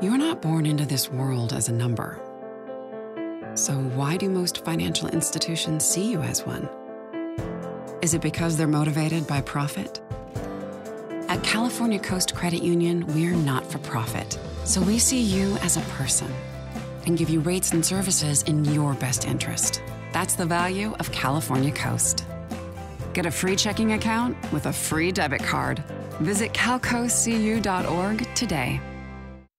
You're not born into this world as a number. So, why do most financial institutions see you as one? Is it because they're motivated by profit? At California Coast Credit Union, we're not for profit. So, we see you as a person and give you rates and services in your best interest. That's the value of California Coast. Get a free checking account with a free debit card. Visit calcoastcu.org today.